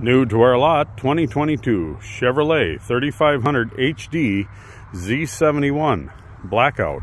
New to our lot, 2022 Chevrolet 3500 HD Z71 Blackout.